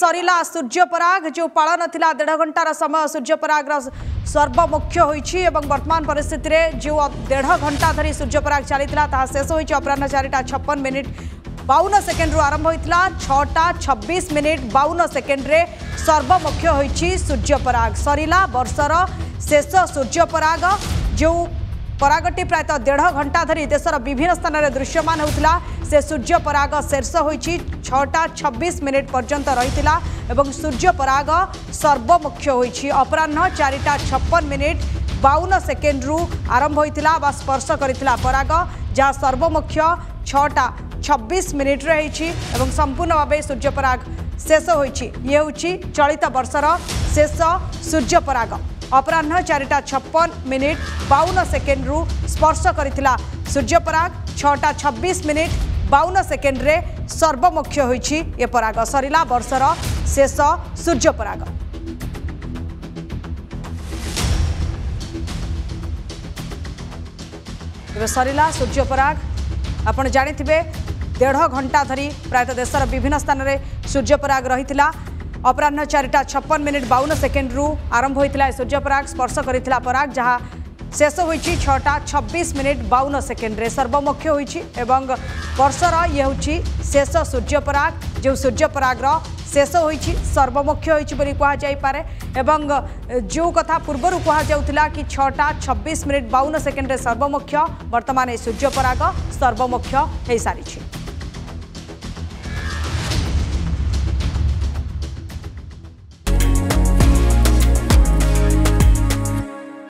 সরিলা সূর্যপরাগ যে পাাল নথিলা দেড় ঘণ্টার সময় সূর্যপরাগর সর্বমুখ্য হয়েছি এবং বর্তমান পরিস্থিতি যে দেড় ঘণ্টা ধর সূর্যপরাগ চাল তাহা শেষ হয়েছে অপরাহ চারিটা ছপন মিনিট বাউন সেকেন্ডর আরম্ভ হয়েছিল ছটা ছবিশ মিনিট বাউন সেকেন্ডরে সর্বমুখ্য হয়েছি সূর্যপরাগ সরিলা বর্ষর শেষ সূর্যপরাগ যে परागटी प्रायत देढ़ घंटा धरी देशर विभिन्न स्थान में दृश्यमान होता से सूर्य पराग शेष हो छटा छब्बीस मिनिट पर्यंत रही सूर्य पराग सर्वमुख्य होपराह चारिटा छप्पन मिनिट बावन सेकेंड्रु आरंभ होता स्पर्श कराग जहाँ सर्वमुख्य छटा छब्बीस मिनिट्रे संपूर्ण भाव सूर्यपराग शेष हो चलित बर्षर शेष सूर्यपराग ଅପରାହ୍ନ ଚାରିଟା ଛପନ ମିନିଟ୍ ବାଉନ ସେକେଣ୍ଡରୁ ସ୍ପର୍ଶ କରିଥିଲା ସୂର୍ଯ୍ୟପରାଗ ଛଅଟା ଛବିଶ ମିନିଟ୍ ବାଉନ ସେକେଣ୍ଡରେ ସର୍ବମୁଖ୍ୟ ହୋଇଛି ଏ ପରାଗ ସରିଲା ବର୍ଷର ଶେଷ ସୂର୍ଯ୍ୟପରାଗ ଏବେ ସରିଲା ସୂର୍ଯ୍ୟପରାଗ ଆପଣ ଜାଣିଥିବେ ଦେଢ଼ ଘଣ୍ଟା ଧରି ପ୍ରାୟତଃ ଦେଶର ବିଭିନ୍ନ ସ୍ଥାନରେ ସୂର୍ଯ୍ୟପରାଗ ରହିଥିଲା अपराह चारिटा छप्पन मिनिट बावन सेकेंड रु आरंभ होता सूर्यपराग स्पर्श कर पराग जहाँ शेष हो छटा छब्बीस मिनिट बावन सेकेंड में सर्वमुख्य होषर ये हूँ शेष सूर्यपराग जो सूर्यपरागर शेष हो सर्वमुख्य हो जो कथा पूर्वर कहुला कि छटा छब्बीस मिनिट बावन सेकेंड में सर्वमुख्य बर्तमान सूर्यपराग सर्वमुख्य हो सारी